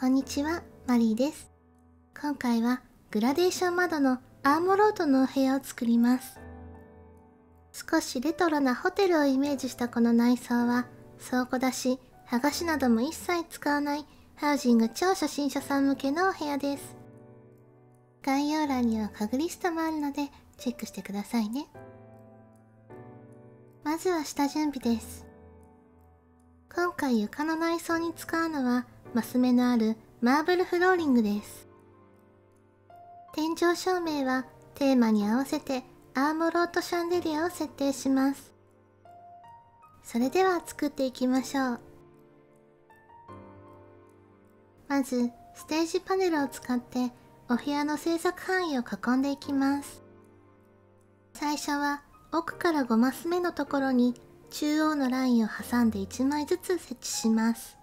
こんにちは、マリーです。今回はグラデーション窓のアーモロードのお部屋を作ります。少しレトロなホテルをイメージしたこの内装は倉庫だし、剥がしなども一切使わないハウジング超初心者さん向けのお部屋です。概要欄には家具リストもあるのでチェックしてくださいね。まずは下準備です。今回床の内装に使うのはマス目のあるマーブルフローリングです。天井照明はテーマに合わせてアーモロートシャンデリアを設定します。それでは作っていきましょう。まず、ステージパネルを使ってお部屋の制作範囲を囲んでいきます。最初は奥から5マス目のところに中央のラインを挟んで1枚ずつ設置します。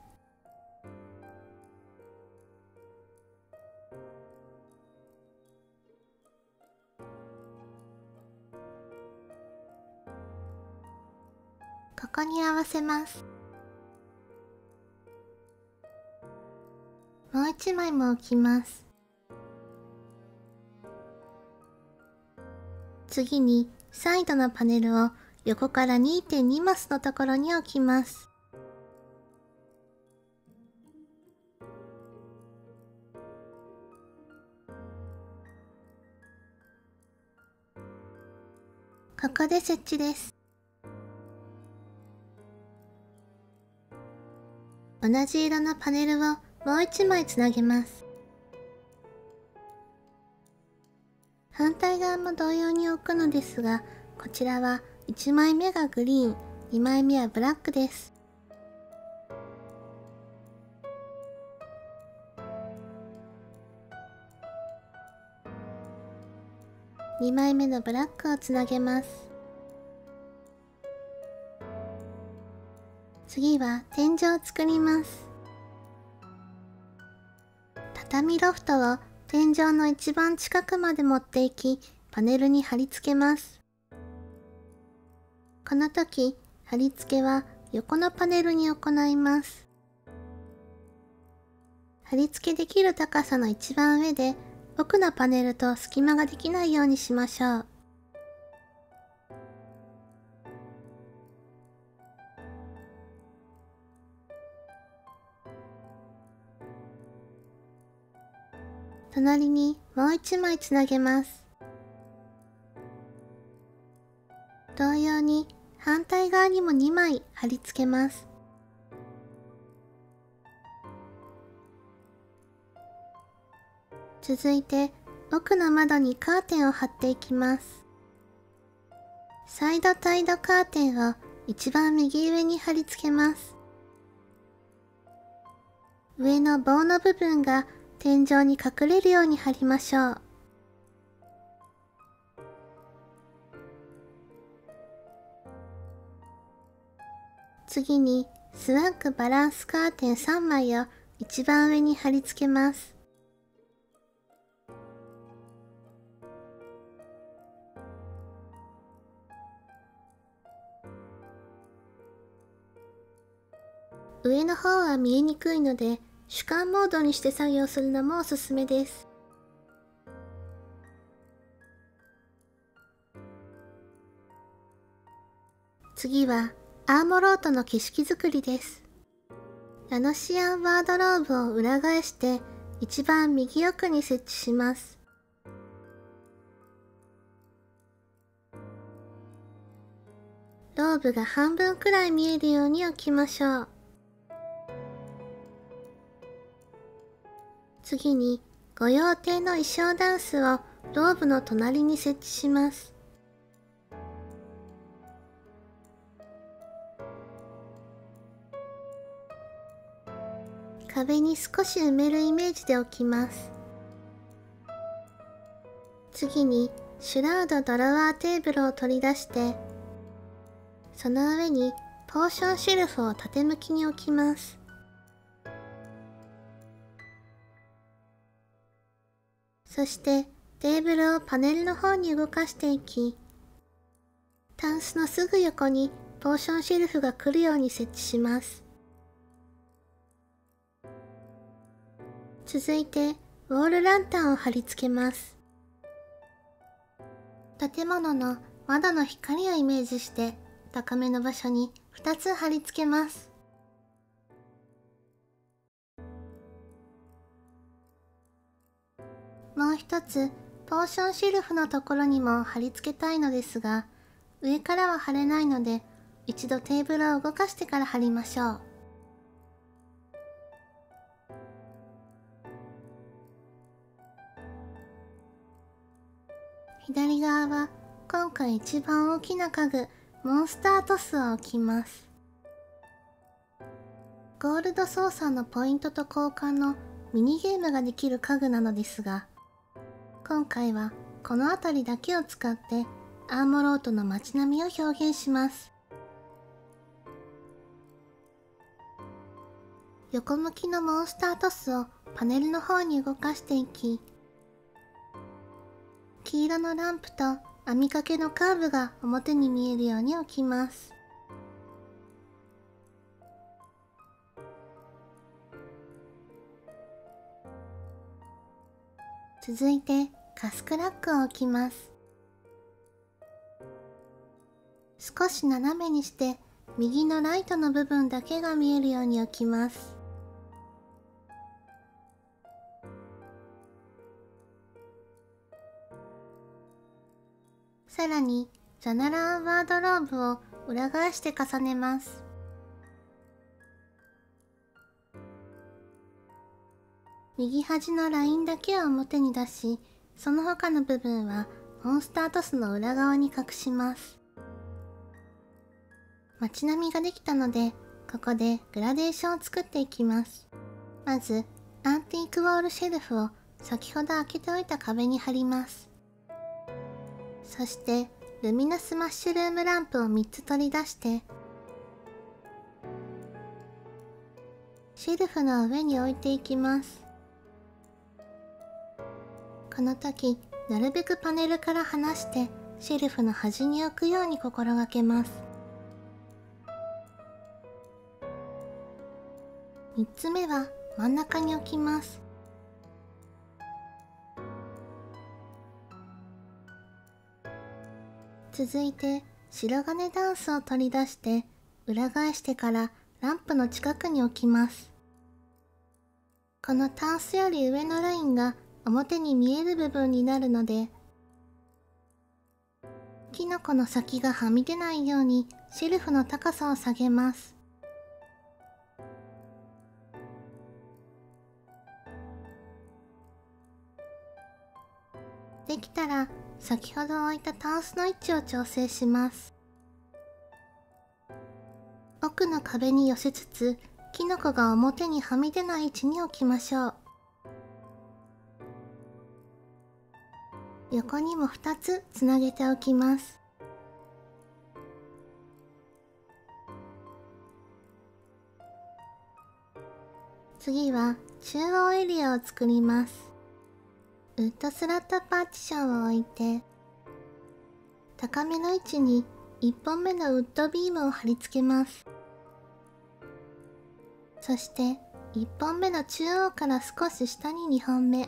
ここに合わせます。もう一枚も置きます。次にサイドのパネルを横から2.2マスのところに置きます。ここで設置です。同じ色のパネルをもう1枚つなげます。反対側も同様に置くのですが、こちらは1枚目がグリーン、2枚目はブラックです。2枚目のブラックをつなげます。次は天井を作ります。畳ロフトを天井の一番近くまで持っていき、パネルに貼り付けます。この時、貼り付けは横のパネルに行います。貼り付けできる高さの一番上で奥のパネルと隙間ができないようにしましょう。隣にもう一枚つなげます。同様に反対側にも2枚貼り付けます。続いて奥の窓にカーテンを貼っていきます。サイドタイドカーテンを一番右上に貼り付けます。上の棒の部分が天井に隠れるように貼りましょう。次にスワンクバランスカーテン3枚を一番上に貼り付けます。上の方は見えにくいので主観モードにして作業するのもおすすめです。次はアーモロートの景色作りです。ラノシアンワードローブを裏返して一番右奥に設置します。ローブが半分くらい見えるように置きましょう。次に御用邸の衣装ダンスをローブの隣に設置します。壁に少し埋めるイメージで置きます。次にシュラウドドロワーテーブルを取り出してその上にポーションシェルフを縦向きに置きます。そしてテーブルをパネルの方に動かしていき、タンスのすぐ横にポーションシェルフが来るように設置します。続いてウォールランタンを貼り付けます建物の窓の光をイメージして高めの場所に2つ貼り付けますもう一つポーションシルフのところにも貼り付けたいのですが上からは貼れないので一度テーブルを動かしてから貼りましょう。左側は今回一番大きな家具モンスタートスを置きます。ゴールド操作のポイントと交換のミニゲームができる家具なのですが今回はこの辺りだけを使ってアーモロートの街並みを表現します。横向きのモンスタートスをパネルの方に動かしていき黄色のランプと編み掛けのカーブが表に見えるように置きます。続いてカスクラックを置きます。少し斜めにして右のライトの部分だけが見えるように置きます。さらにジャナラーワードローブを裏返して重ねます。右端のラインだけを表に出しその他の部分はモンスタートスの裏側に隠します。街並みができたのでここでグラデーションを作っていきます。まずアンティークウォールシェルフを先ほど開けておいた壁に貼ります。そしてルミナスマッシュルームランプを3つ取り出してシェルフの上に置いていきます。この時なるべくパネルから離してシェルフの端に置くように心がけます。3つ目は真ん中に置きます。続いて白金ダンスを取り出して裏返してからランプの近くに置きます。このタンスより上のラインが表に見える部分になるのでキノコの先がはみ出ないようにシェルフの高さを下げます。できたら先ほど置いたタンスの位置を調整します。奥の壁に寄せつつキノコが表にはみ出ない位置に置きましょう。横にも2つつなげておきます。次は中央エリアを作ります。ウッドスラットパーティションを置いて高めの位置に1本目のウッドビームを貼り付けます。そして1本目の中央から少し下に2本目。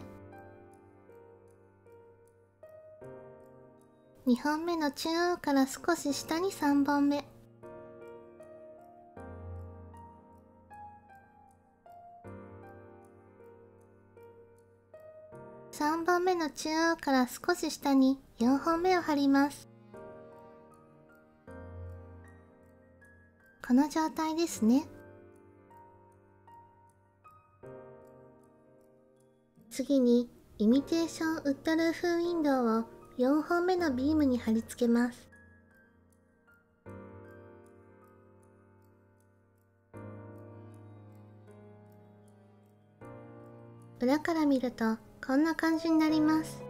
2本目の中央から少し下に3本目。3本目の中央から少し下に4本目を貼ります。この状態ですね。次にイミテーションウッドルーフウィンドウを4本目のビームに貼り付けます。裏から見るとこんな感じになります。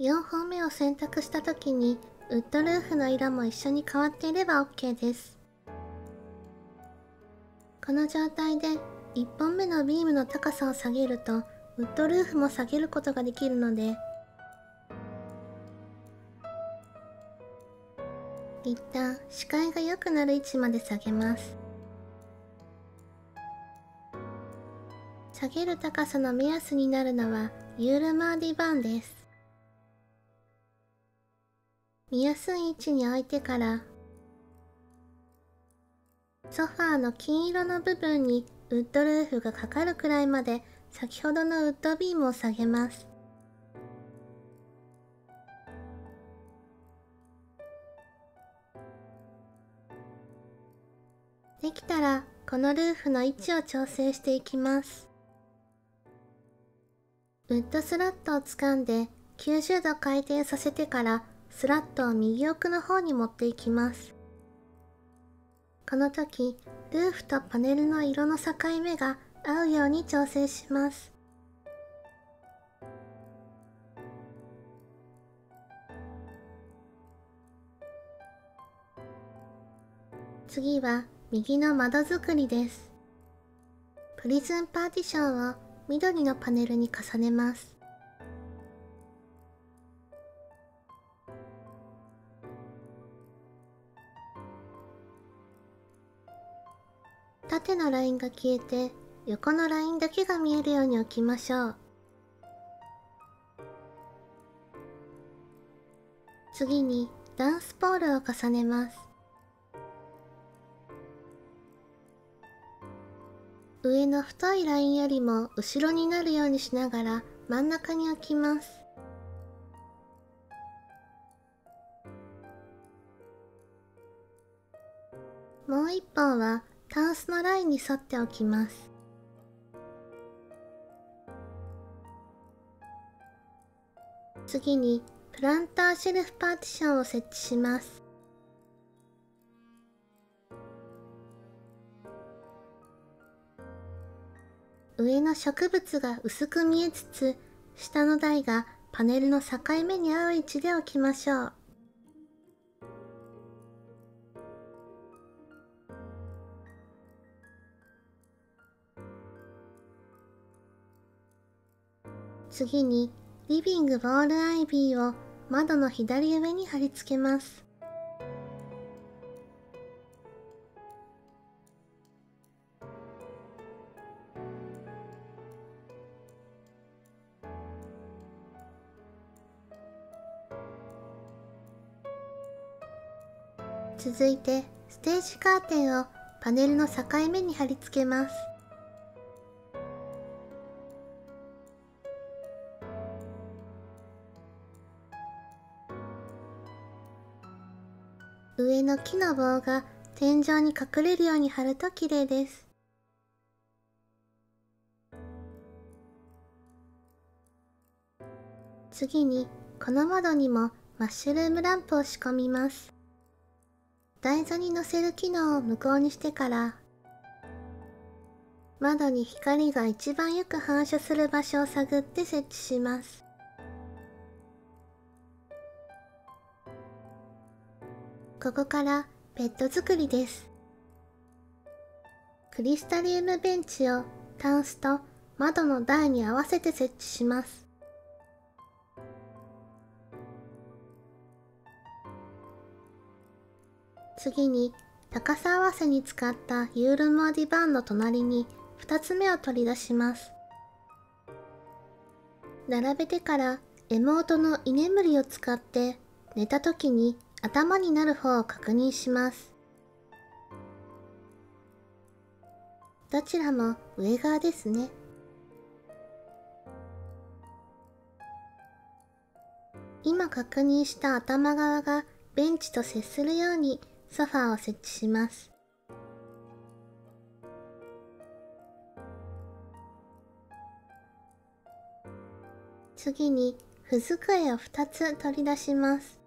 4本目を選択した時にウッドルーフの色も一緒に変わっていれば OK です。この状態で1本目のビームの高さを下げるとウッドルーフも下げることができるので一旦視界が良くなる位置まで下げます下げる高さの目安になるのはユールマーディバンです。見やすい位置に置いてからソファーの金色の部分にウッドルーフがかかるくらいまで先ほどのウッドビームを下げます。できたらこのルーフの位置を調整していきます。ウッドスラットを掴んで90度回転させてからスラットを右奥の方に持っていきます。この時、ルーフとパネルの色の境目が合うように調整します。次は右の窓作りです。プリズンパーティションを緑のパネルに重ねます。縦のラインが消えて横のラインだけが見えるように置きましょう。次にダンスポールを重ねます。上の太いラインよりも後ろになるようにしながら真ん中に置きます。もう一本はタンスのラインに沿っておきます。次にプランターシェルフパーティションを設置します。上の植物が薄く見えつつ下の台がパネルの境目に合う位置で置きましょう。次にリビングウォールアイビーを窓の左上に貼り付けます。続いてステージカーテンをパネルの境目に貼り付けます。上の木の棒が天井に隠れるように貼ると綺麗です。次にこの窓にもマッシュルームランプを仕込みます。台座に乗せる機能を無効にしてから窓に光が一番よく反射する場所を探って設置します。ここからベッド作りです。クリスタリウムベンチをタンスと窓の台に合わせて設置します。次に高さ合わせに使ったユールマーディバンの隣に2つ目を取り出します。並べてから妹の居眠りを使って寝た時に頭になる方を確認します。どちらも上側ですね。今確認した頭側がベンチと接するようにソファーを設置します。次に、ふ机を2つ取り出します。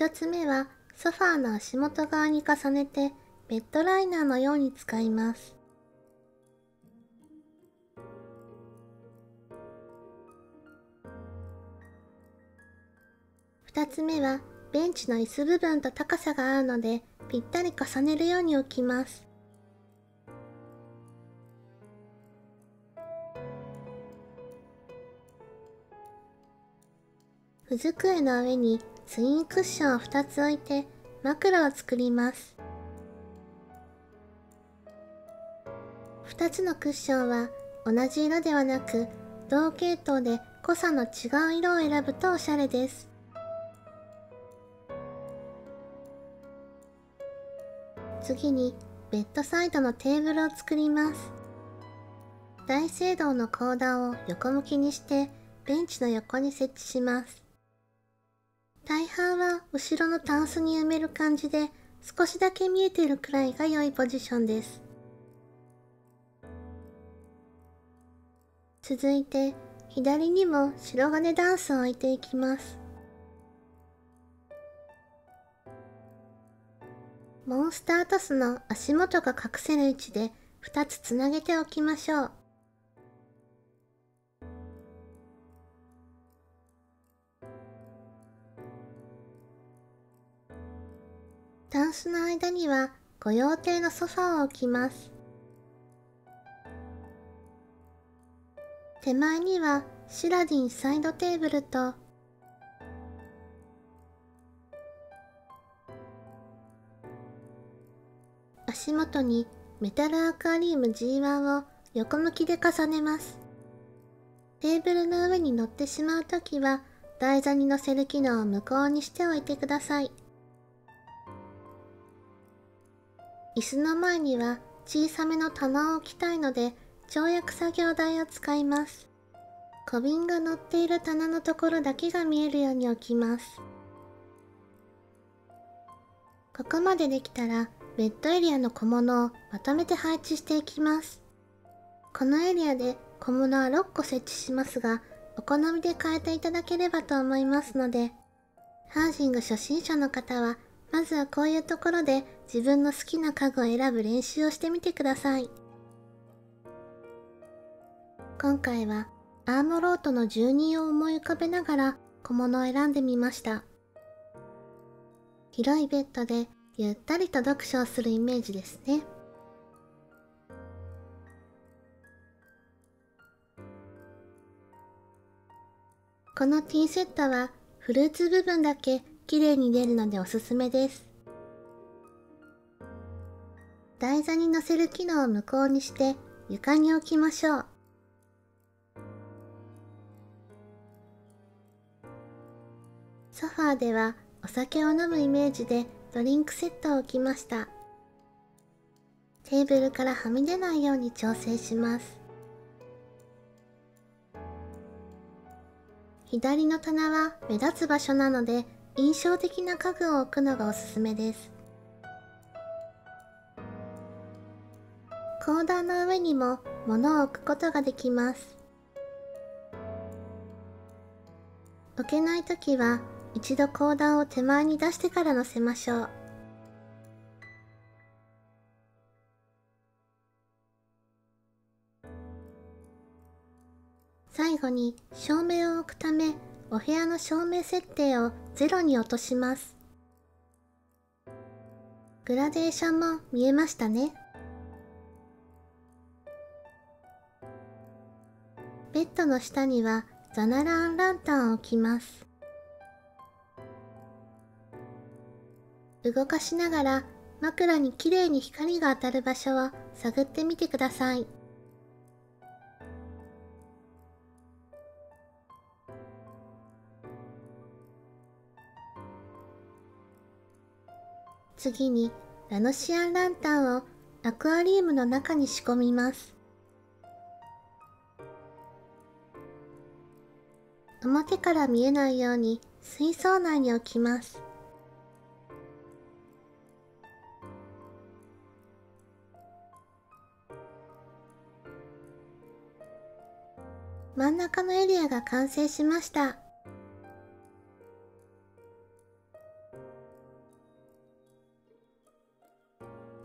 一つ目はソファーの足元側に重ねてベッドライナーのように使います。二つ目はベンチの椅子部分と高さが合うのでぴったり重ねるように置きます。ふ机の上にツインクッションを2つ置いて枕を作ります。2つのクッションは同じ色ではなく同系統で濃さの違う色を選ぶとおしゃれです。次にベッドサイドのテーブルを作ります。大聖堂の講談を横向きにしてベンチの横に設置します。大半は後ろのタンスに埋める感じで少しだけ見えているくらいが良いポジションです。続いて左にも白金ダンスを置いていきます。モンスタートスの足元が隠せる位置で2つつなげておきましょう。タンスの間には御用邸のソファーを置きます。手前にはシラディンサイドテーブルと足元にメタルアクアリウム G1 を横向きで重ねます。テーブルの上に乗ってしまうときは台座に乗せる機能を無効にしておいてください。椅子の前には小さめの棚を置きたいので跳躍作業台を使います。小瓶が乗っている棚のところだけが見えるように置きます。ここまでできたらベッドエリアの小物をまとめて配置していきます。このエリアで小物は6個設置しますが、お好みで変えていただければと思いますので、ハージング初心者の方は、まずはこういうところで自分の好きな家具を選ぶ練習をしてみてください。今回はアーモロートの住人を思い浮かべながら小物を選んでみました。広いベッドでゆったりと読書をするイメージですね。このティーセットはフルーツ部分だけ綺麗に出るのでおすすめです。台座に乗せる機能を無効にして床に置きましょう。ソファーではお酒を飲むイメージでドリンクセットを置きました。テーブルからはみ出ないように調整します。左の棚は目立つ場所なので印象的な家具を置くのがおすすめです。講談の上にも物を置くことができます。置けないときは一度講談を手前に出してから乗せましょう。最後に照明を置くためお部屋の照明設定を0に落とします。グラデーションも見えましたね。ベッドの下にはザナランランタンを置きます。動かしながら枕にきれいに光が当たる場所を探ってみてください。次にラノシアンランタンをアクアリウムの中に仕込みます。表から見えないように水槽内に置きます。真ん中のエリアが完成しました。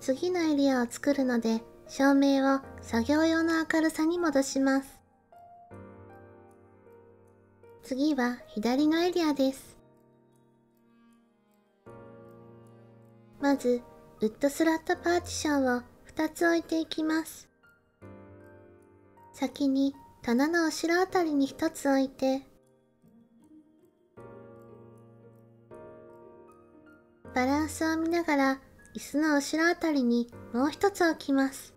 次のエリアを作るので照明を作業用の明るさに戻します。次は左のエリアです。まず、ウッドスラットパーティションを2つ置いていきます。先に棚の後ろあたりに一つ置いて、バランスを見ながら椅子の後ろあたりにもう一つ置きます。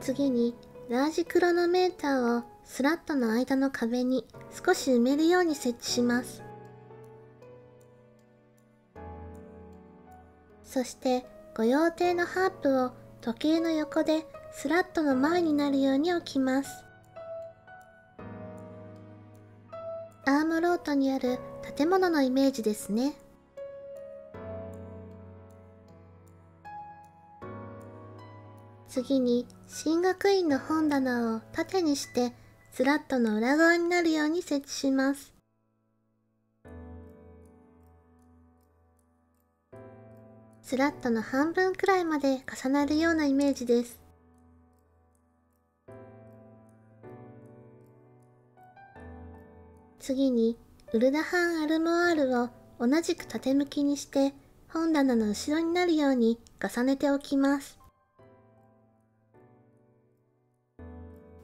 次にラージクロノメーターをスラットの間の壁に少し埋めるように設置します。そして御用邸のハープを時計の横でスラットの前になるように置きます。ートにある建物のイメージですね。次に進学院の本棚を縦にしてスラットの裏側になるように設置します。スラットの半分くらいまで重なるようなイメージです。次にウルダハンアルモアールを同じく縦向きにして本棚の後ろになるように重ねておきます。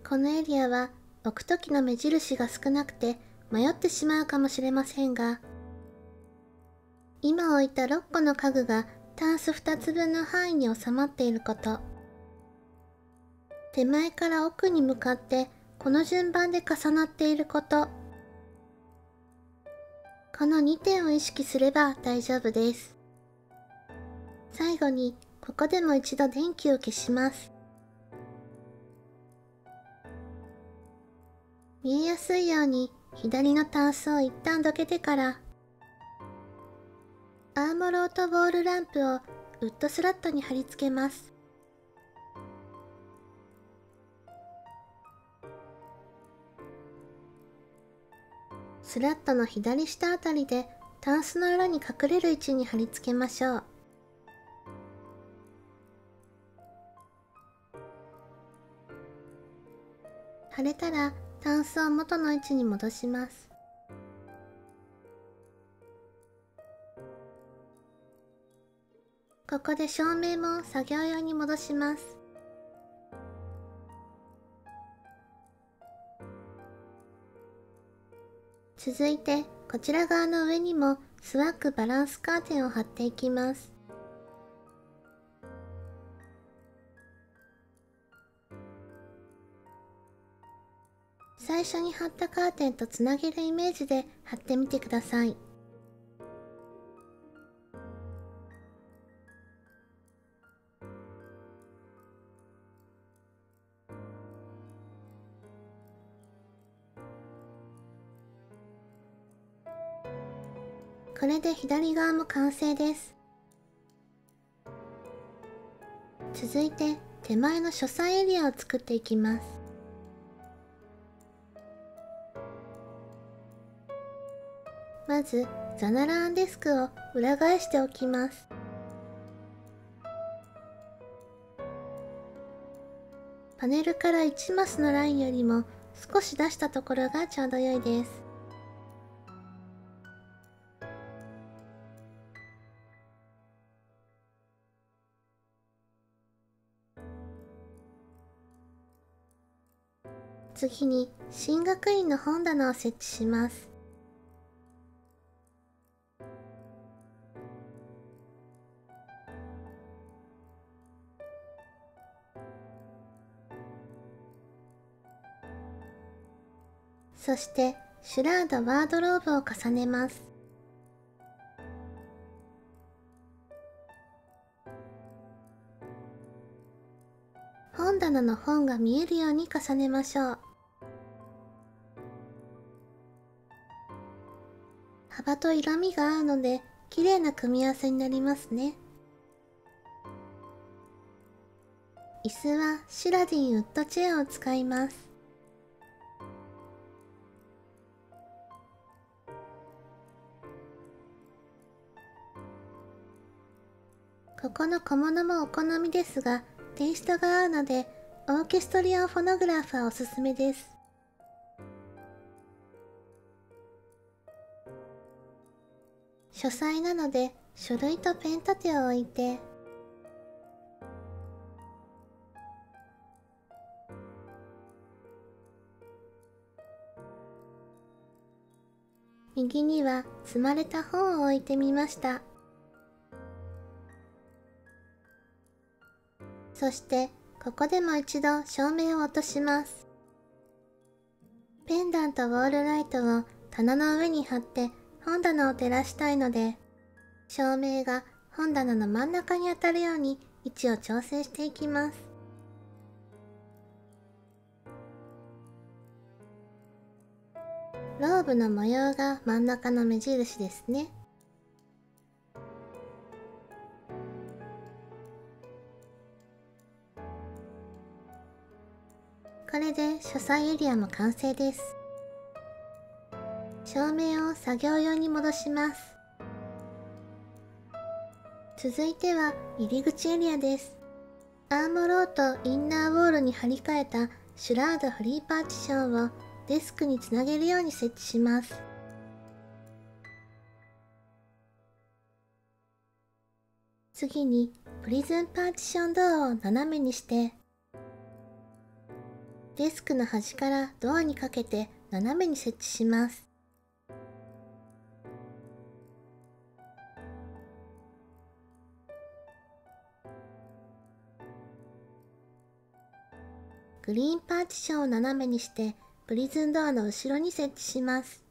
このエリアは置く時の目印が少なくて迷ってしまうかもしれませんが、今置いた6個の家具がタンス2つ分の範囲に収まっていること、手前から奥に向かってこの順番で重なっていること、この2点を意識すれば大丈夫です。最後にここでも一度電気を消します。見えやすいように左のタンスを一旦どけてからアームロートボールランプをウッドスラットに貼り付けますスラットの左下あたりでタンスの裏に隠れる位置に貼り付けましょう。貼れたらタンスを元の位置に戻します。ここで照明も作業用に戻します。続いてこちら側の上にもスワッグバランスカーテンを貼っていきます最初に貼ったカーテンとつなげるイメージで貼ってみてください。これで左側も完成です。続いて手前の書斎エリアを作っていきます。まずザナラーンデスクを裏返しておきますパネルから1マスのラインよりも少し出したところがちょうど良いです次に進学院の本棚を設置します。そしてシュラードワードローブを重ねます。本棚の本が見えるように重ねましょう。幅と色味が合うので綺麗な組み合わせになりますね椅子はシラディンウッドチェアを使いますここの小物もお好みですが、テイストが合うので、オーケストリアンフォノグラフはおすすめです。書斎なので、書類とペン立てを置いて、右には積まれた本を置いてみました。そしてここでも一度照明を落とします。ペンダントウォールライトを棚の上に貼って本棚を照らしたいので、照明が本棚の真ん中に当たるように位置を調整していきます。ローブの模様が真ん中の目印ですね。これで書斎エリアも完成です。照明を作業用に戻します。続いては入り口エリアです。アームローとインナーウォールに貼り替えたシュラードフリーパーティションをデスクにつなげるように設置します。次にプリズンパーティションドアを斜めにしてデスクの端からドアにかけて斜めに設置します。グリーンパーティションを斜めにしてプリズンドアの後ろに設置します。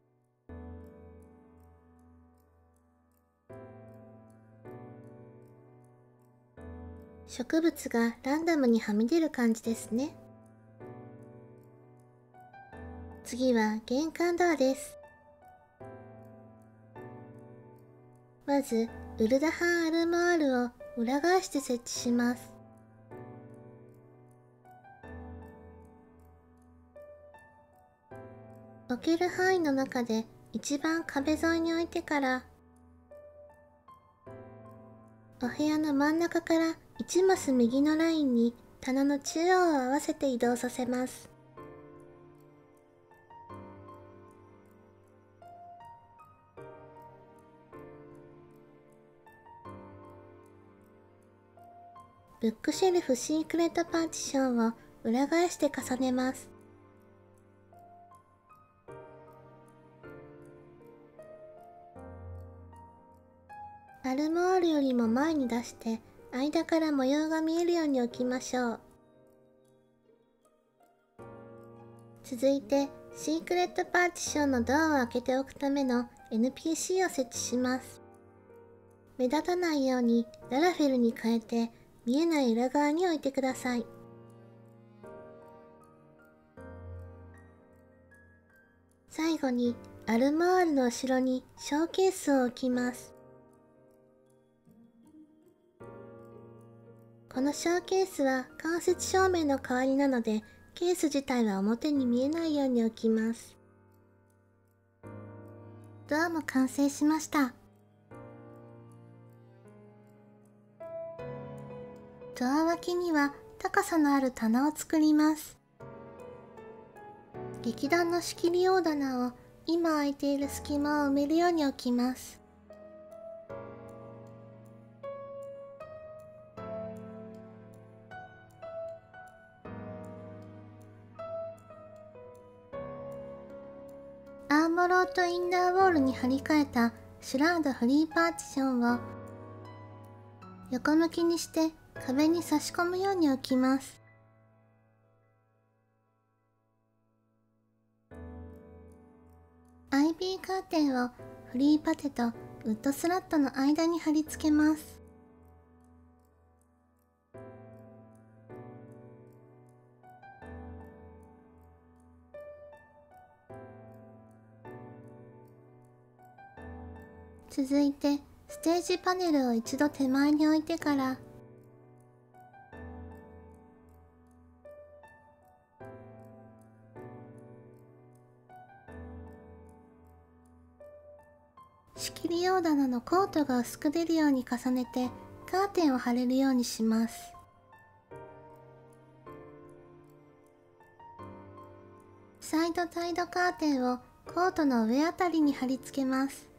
植物がランダムにはみ出る感じですね。次は玄関ドアです。まず、ウルダハンアルマールを裏返して設置します。置ける範囲の中で一番壁沿いに置いてからお部屋の真ん中から1マス右のラインに棚の中央を合わせて移動させます。ブックシェルフシークレットパーティションを裏返して重ねます。アルモールよりも前に出して間から模様が見えるように置きましょう。続いてシークレットパーティションのドアを開けておくための NPC を設置します。目立たないようにララフェルに変えて見えない裏側に置いてください。最後にアルマールの後ろにショーケースを置きます。このショーケースは間接照明の代わりなのでケース自体は表に見えないように置きます。ドアも完成しました。ドア脇には高さのある棚を作ります。劇団の仕切り大棚を今空いている隙間を埋めるように置きます。とインナーウォールに張り替えたシュラードフリーパーティションを横向きにして壁に差し込むように置きます。IB カーテンをフリーパテとウッドスラットの間に貼り付けます。続いてステージパネルを一度手前に置いてから仕切り用棚のコートが薄く出るように重ねてカーテンを貼れるようにします。サイドタイドカーテンをコートの上あたりに貼り付けます。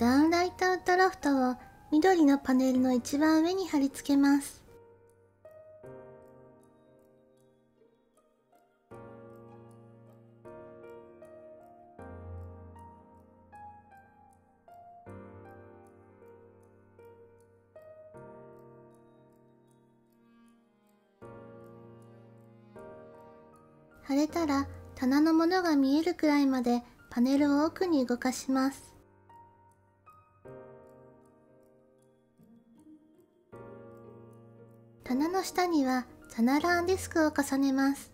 ダウンライトアウトロフトを緑のパネルの一番上に貼り付けます。貼れたら棚のものが見えるくらいまでパネルを奥に動かします。棚の下にはザナランディスクを重ねます。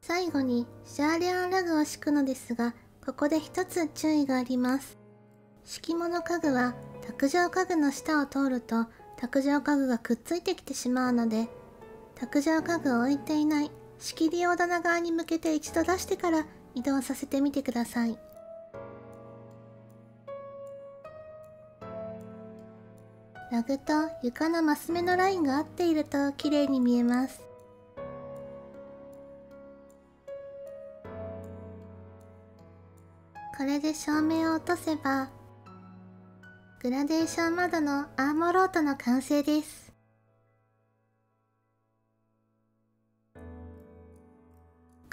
最後にシャーレアンラグを敷くのですがここで一つ注意があります。敷物家具は卓上家具の下を通ると卓上家具がくっついてきてしまうので卓上家具を置いていない仕切り用棚側に向けて一度出してから移動させてみてください。ラグと床のマス目のラインが合っていると綺麗に見えます。これで照明を落とせばグラデーション窓のアーモロートの完成です。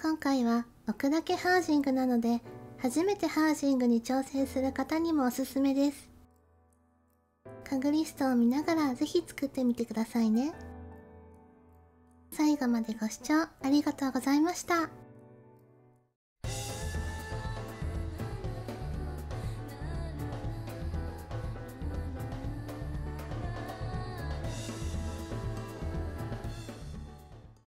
今回は置くだけハージングなので初めてハージングに挑戦する方にもおすすめです。タグリストを見ながらぜひ作ってみてくださいね。最後までご視聴ありがとうございました。